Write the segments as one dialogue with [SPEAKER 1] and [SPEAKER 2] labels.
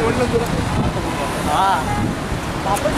[SPEAKER 1] 아. 나쁜.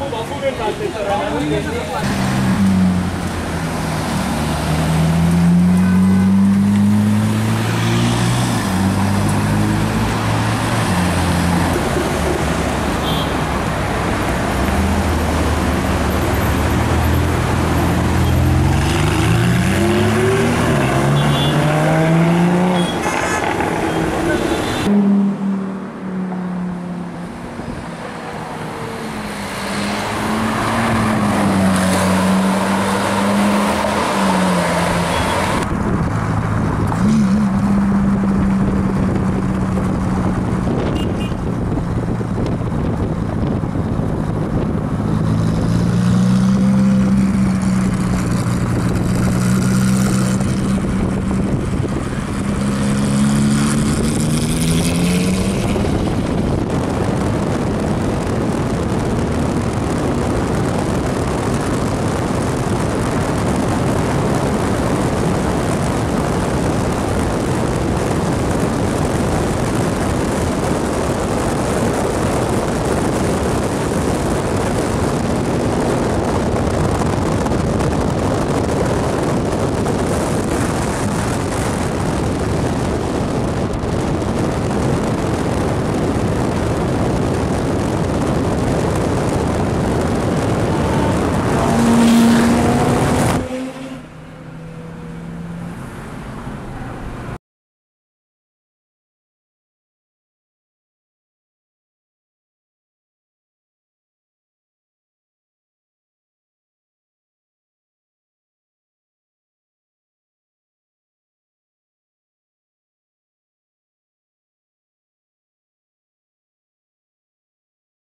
[SPEAKER 2] 我估计他得死了。